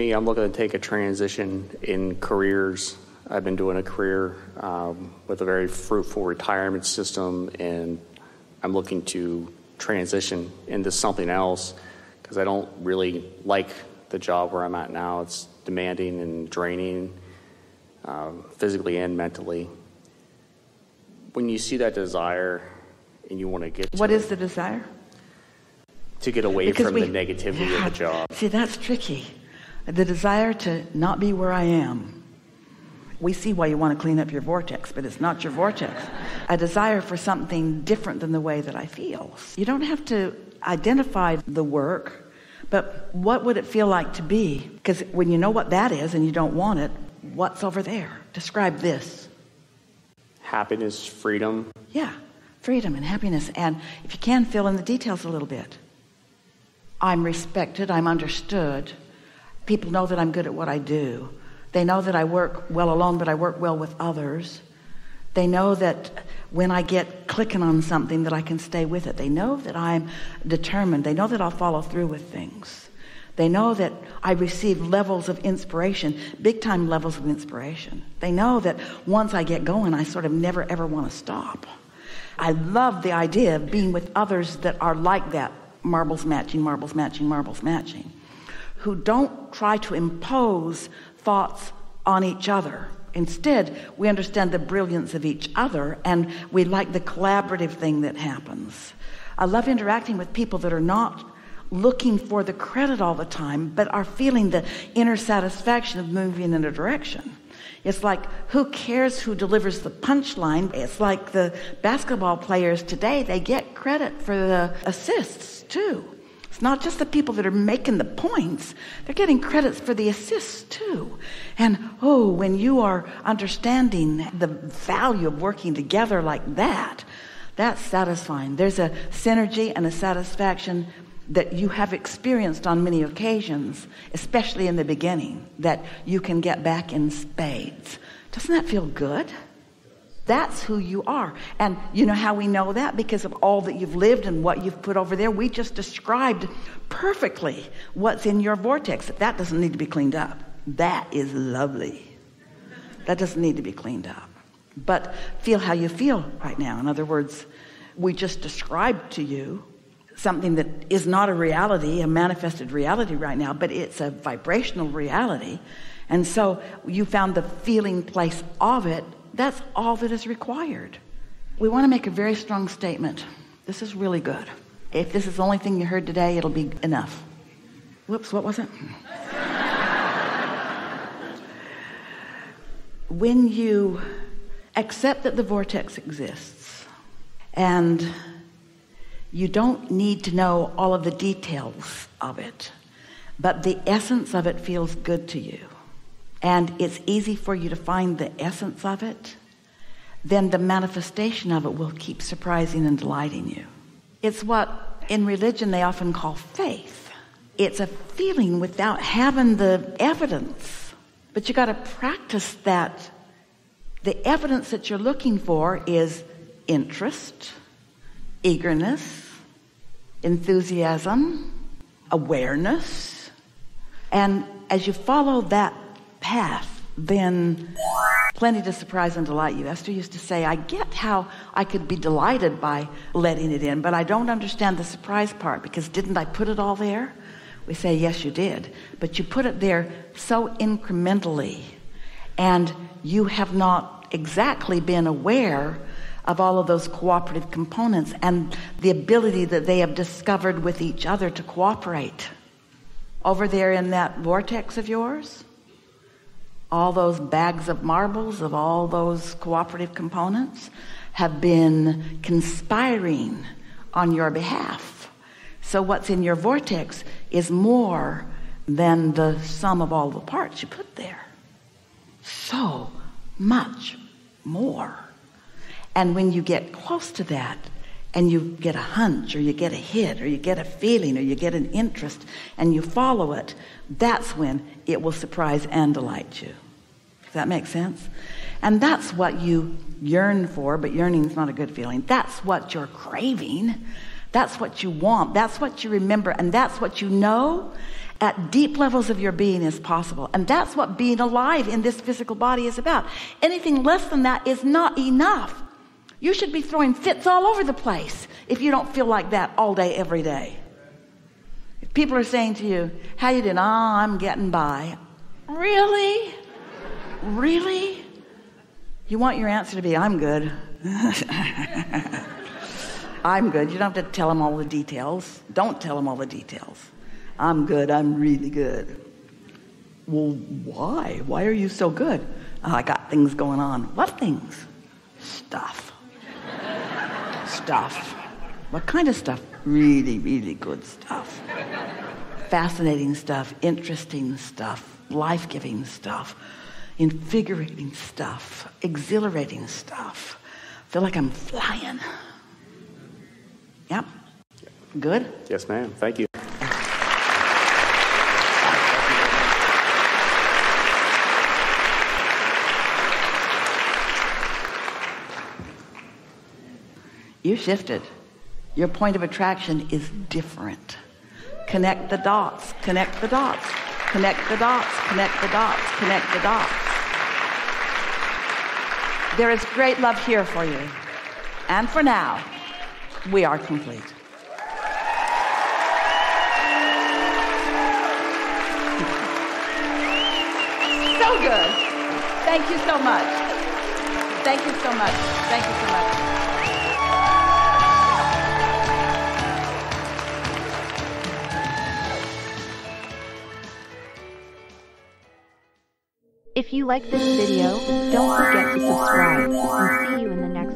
me, I'm looking to take a transition in careers. I've been doing a career um, with a very fruitful retirement system, and I'm looking to transition into something else because I don't really like the job where I'm at now. It's demanding and draining, um, physically and mentally. When you see that desire and you want to get to What it, is the desire? to get away Because from we- the negativity Yeah, of the job. See, that's tricky. The desire to not be where I am. We see why you want to clean up your vortex, but it's not your vortex. A desire for something different than the way that I feel. You don't have to identify the work, but what would it feel like to be? Because when you know what that is and you don't want it, what's over there? Describe this. Happiness, freedom, Yeah, freedom and happiness. And if you can, fill in the details a little bit. I'm respected, I'm understood. People know that I'm good at what I do. They know that I work well alone, but I work well with others. They know that when I get clicking on something that I can stay with it. They know that I'm determined. They know that I'll follow through with things. They know that I receive levels of inspiration, big time levels of inspiration. They know that once I get going, I sort of never ever want to stop. I love the idea of being with others that are like that marbles matching, marbles matching, marbles matching, who don't try to impose thoughts on each other. Instead, we understand the brilliance of each other and we like the collaborative thing that happens. I love interacting with people that are not looking for the credit all the time, but are feeling the inner satisfaction of moving in a direction. It's like, who cares who delivers the punchline? It's like the basketball players today, they get credit for the assists too. Not just the people that are making the points, they're getting credits for the assists too. And oh, when you are understanding the value of working together like that, that's satisfying. There's a synergy and a satisfaction that you have experienced on many occasions, especially in the beginning, that you can get back in spades. Doesn't that feel good? That's who you are. And you know how we know that? Because of all that you've lived and what you've put over there. We just described perfectly what's in your vortex. That doesn't need to be cleaned up. That is lovely. That doesn't need to be cleaned up. But feel how you feel right now. In other words, we just described to you something that is not a reality, a manifested reality right now, but it's a vibrational reality. And so you found the feeling place of it. That's all that is required. We want to make a very strong statement. This is really good. If this is the only thing you heard today, it'll be enough. Whoops, what was it? when you accept that the vortex exists and you don't need to know all of the details of it, but the essence of it feels good to you, and it's easy for you to find the essence of it, then the manifestation of it will keep surprising and delighting you. It's what in religion they often call faith. It's a feeling without having the evidence, but you got to practice that. The evidence that you're looking for is interest, eagerness, enthusiasm, awareness. And as you follow that path, then plenty to surprise and delight you. Esther used to say, I get how I could be delighted by letting it in, but I don't understand the surprise part because didn't I put it all there? We say, yes, you did. But you put it there so incrementally, and you have not exactly been aware of all of those cooperative components and the ability that they have discovered with each other to cooperate. Over there in that vortex of yours, all those bags of marbles of all those cooperative components have been conspiring on your behalf. So what's in your vortex is more than the sum of all the parts you put there. So much more. And when you get close to that and you get a hunch or you get a hit or you get a feeling or you get an interest and you follow it, that's when it will surprise and delight you. Does that make sense? And that's what you yearn for, but yearning is not a good feeling. That's what you're craving. That's what you want. That's what you remember. And that's what you know. at deep levels of your being is possible. And that's what being alive in this physical body is about. Anything less than that is not enough. You should be throwing fits all over the place if you don't feel like that all day, every day. If people are saying to you, how you doing? Oh, I'm getting by. Really? Really? You want your answer to be, I'm good. I'm good. You don't have to tell them all the details. Don't tell them all the details. I'm good. I'm really good. Well, why? Why are you so good? Oh, I got things going on. What things? Stuff. Stuff. What kind of stuff? Really, really good stuff. Fascinating stuff, interesting stuff, life giving stuff, invigorating stuff, exhilarating stuff. feel like I'm flying. Yep. Good? Yes, ma'am. Thank you. You shifted. Your point of attraction is different. Connect the dots, connect the dots, connect the dots, connect the dots, connect the dots. There is great love here for you. And for now, we are complete. So good. Thank you so much. Thank you so much. Thank you so much. If you like this video, don't forget to subscribe. And see you in the next